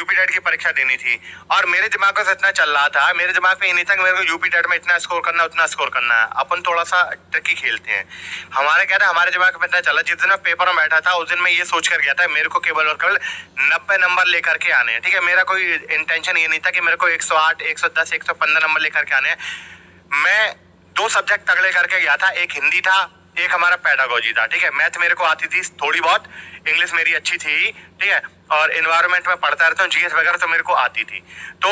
UP TET की परीक्षा देनी थी। और मेरे दिमाग में इतना चल रहा था, मेरे दिमाग में ये नहीं था कि मेरे को यूपी टेट में इतना स्कोर करना, उतना स्कोर करना है। अपन थोड़ा सा ट्रिकी खेलते हैं। हमारे क्या था, हमारे दिमाग में इतना चला, जिस दिन मैं पेपर में बैठा था, उस दिन मैं ये सोच कर गया था, मेरे को केवल और केवल नब्बे नंबर लेकर के आने ठीक है, मेरा कोई इंटेंशन ये नहीं था कि मेरे को एक सौ आठ, एक सौ दस, एक सौ पंद्रह नंबर लेकर के आने मैं दो सब्जेक्ट तगड़े करके गया था, एक हिंदी था एक हमारा पैडागोजी था, ठीक है? मैथ मेरे को आती थी थोड़ी बहुत इंग्लिश मेरी अच्छी थी, ठीक है? और इन्वायरमेंट में पढ़ता रहता हूँ जीएस वगैरह तो मेरे को आती थी। तो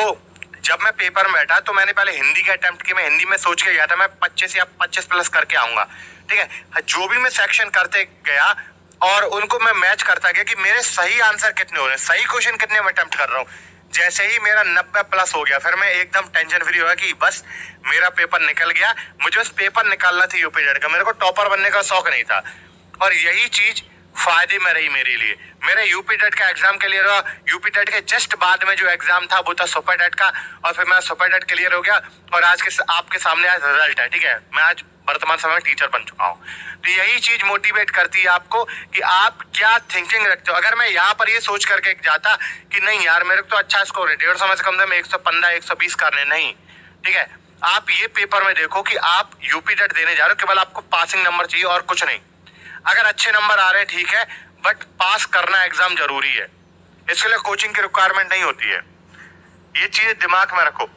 जब मैं पेपर में बैठा तो मैंने पहले हिंदी का अटेम्प्ट किया मैं हिंदी में सोच के गया था, मैं पच्चीस या पच्चीस प्लस करके आऊँगा, ठीक है? जो भी मैं सेक्शन करते गया, और उनको मैं मैच करता गया कि मेरे सही आंसर कितने हो रहे हैं सही क्वेश्चन कितने मैं अटेम्प्ट कर रहा हूँ। जैसे ही मेरा नब्बे प्लस हो गया, फिर मैं एकदम टेंशन फ्री हुआ कि बस मेरा पेपर निकल गया। मुझे बस पेपर निकालना था यूपी का। मेरे को टॉपर बनने का शौक नहीं था। और यही चीज़ फ़ायदे में रही मेरे लिए। मेरे यूपी टेट का एग्ज़ाम क्लियर हुआ यूपी टेट के जस्ट बाद में जो एग्ज़ाम था, वो था सुपर टेट का। और फिर मैं सुपर टेट क्लियर हो गया। और आज के आपके सामने आज रिज़ल्ट है, ठीक है? मैं आज वर्तमान समय में टीचर बन चुका हूँ। तो यही चीज़ मोटिवेट करती है आपको कि आप क्या थिंकिंग रखते हो। अगर मैं यहाँ पर ये सोच करके जाता कि नहीं यार, मेरे को तो अच्छा स्कोर है, डेढ़ सौ में से कम से एक सौ पंद्रह, एक सौ बीस करने नहीं। ठीक है? आप ये पेपर में देखो कि आप यूपी डेट देने जा रहे हो, केवल आपको पासिंग नंबर चाहिए और कुछ नहीं। अगर अच्छे नंबर आ रहे हैं, ठीक है बट पास करना एग्ज़ाम ज़रूरी है। इसके लिए कोचिंग की रिक्वायरमेंट नहीं होती है। ये चीज़ दिमाग में रखो।